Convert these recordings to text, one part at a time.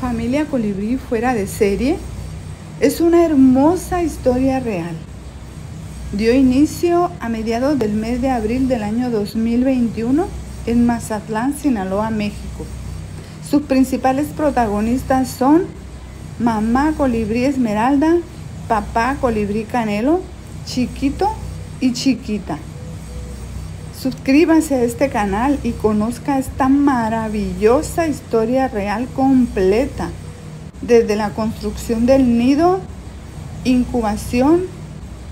Familia Colibrí fuera de serie es una hermosa historia real. Dio inicio a mediados del mes de abril del año 2021 en Mazatlán, Sinaloa, México. Sus principales protagonistas son Mamá Colibrí Esmeralda, Papá Colibrí Canelo, Chiquito y Chiquita. Suscríbase a este canal y conozca esta maravillosa historia real completa, desde la construcción del nido, incubación,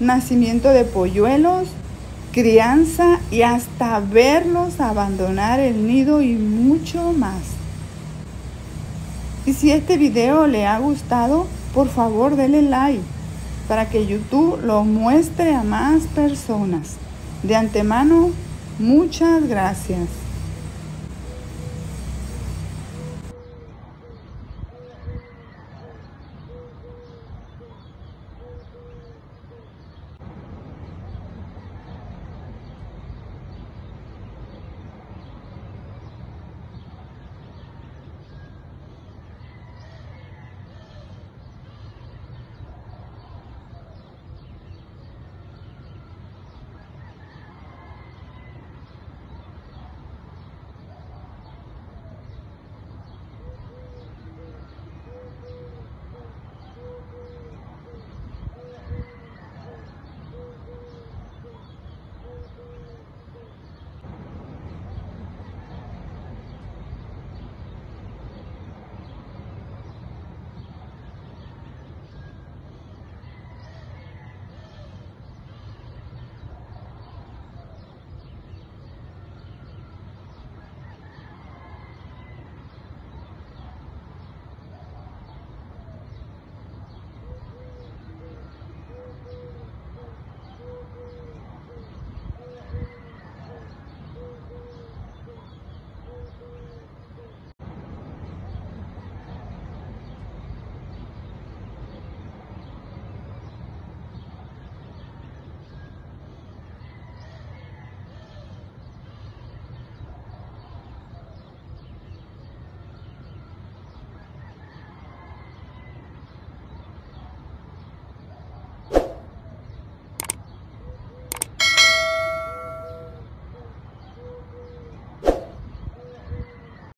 nacimiento de polluelos, crianza y hasta verlos abandonar el nido y mucho más. Y si este video le ha gustado, por favor denle like para que YouTube lo muestre a más personas. De antemano, Muchas gracias.